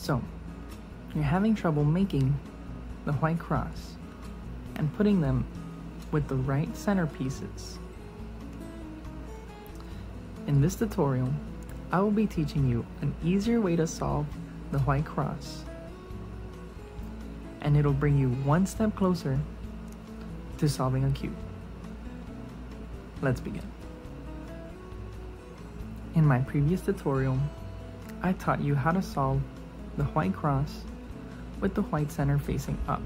So, you're having trouble making the white cross and putting them with the right center pieces. In this tutorial, I will be teaching you an easier way to solve the white cross and it'll bring you one step closer to solving a cube. Let's begin. In my previous tutorial, I taught you how to solve the white cross with the white center facing up.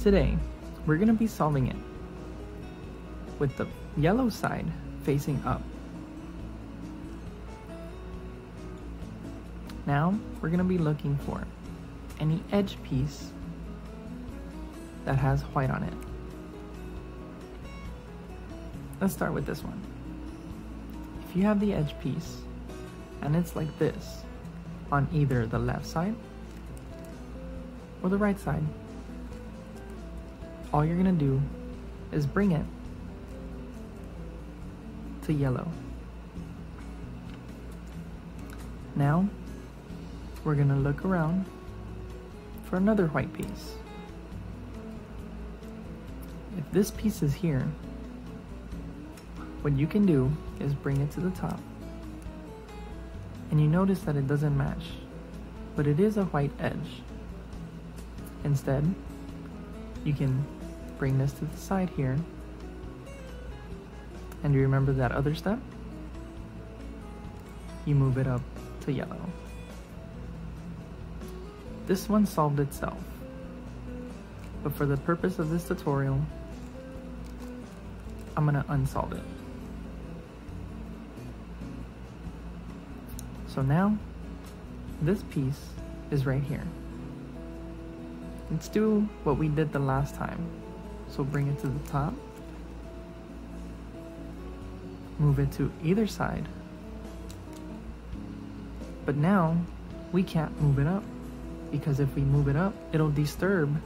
Today, we're going to be solving it with the yellow side facing up. Now, we're going to be looking for any edge piece that has white on it. Let's start with this one. If you have the edge piece and it's like this on either the left side or the right side, all you're gonna do is bring it to yellow. Now, we're gonna look around for another white piece. If this piece is here, what you can do is bring it to the top. And you notice that it doesn't match, but it is a white edge. Instead, you can bring this to the side here. And you remember that other step? You move it up to yellow. This one solved itself. But for the purpose of this tutorial, I'm gonna unsolve it. So now, this piece is right here. Let's do what we did the last time. So bring it to the top, move it to either side, but now we can't move it up because if we move it up, it'll disturb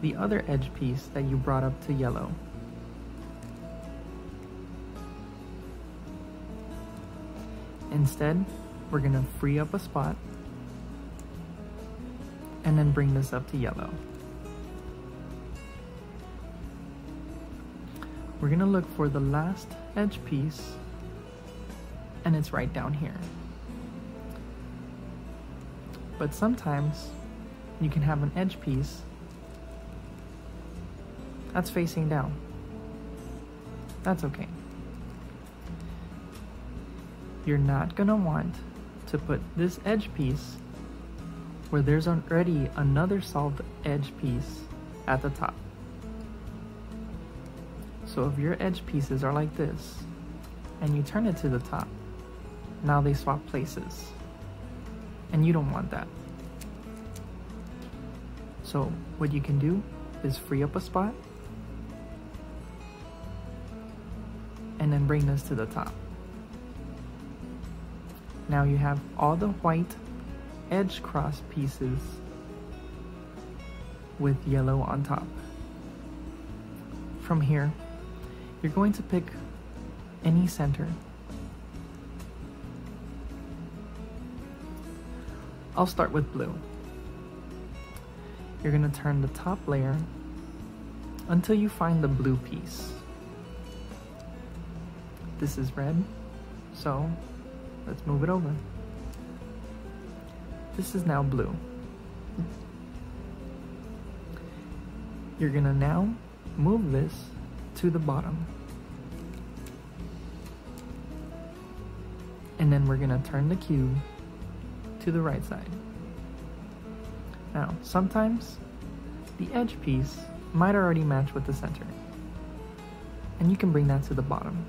the other edge piece that you brought up to yellow. Instead, we're gonna free up a spot and then bring this up to yellow. We're gonna look for the last edge piece and it's right down here. But sometimes you can have an edge piece that's facing down. That's okay. You're not gonna want to put this edge piece where there's already another solved edge piece at the top. So if your edge pieces are like this and you turn it to the top, now they swap places. And you don't want that. So what you can do is free up a spot and then bring this to the top. Now you have all the white edge cross pieces with yellow on top. From here, you're going to pick any center. I'll start with blue you're going to turn the top layer until you find the blue piece. This is red, so let's move it over. This is now blue. You're gonna now move this to the bottom. And then we're gonna turn the cube to the right side. Now, sometimes the edge piece might already match with the center, and you can bring that to the bottom.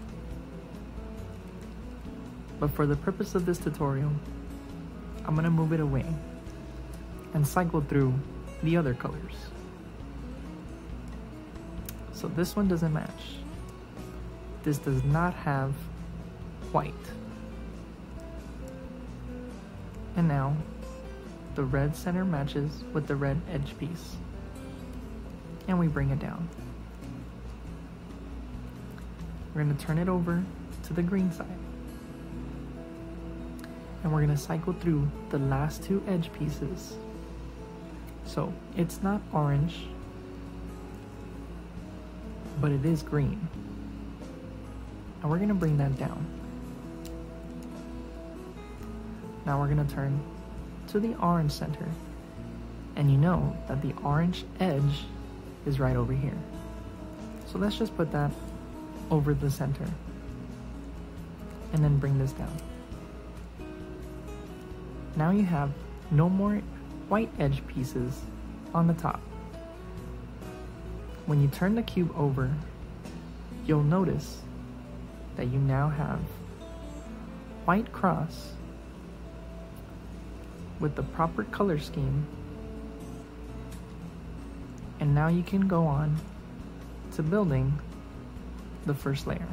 But for the purpose of this tutorial, I'm gonna move it away and cycle through the other colors. So this one doesn't match. This does not have white. And now the red center matches with the red edge piece. And we bring it down. We're going to turn it over to the green side. And we're gonna cycle through the last two edge pieces. So it's not orange, but it is green. And we're gonna bring that down. Now we're gonna turn to the orange center. And you know that the orange edge is right over here. So let's just put that over the center. And then bring this down. Now you have no more white edge pieces on the top. When you turn the cube over, you'll notice that you now have white cross with the proper color scheme and now you can go on to building the first layer.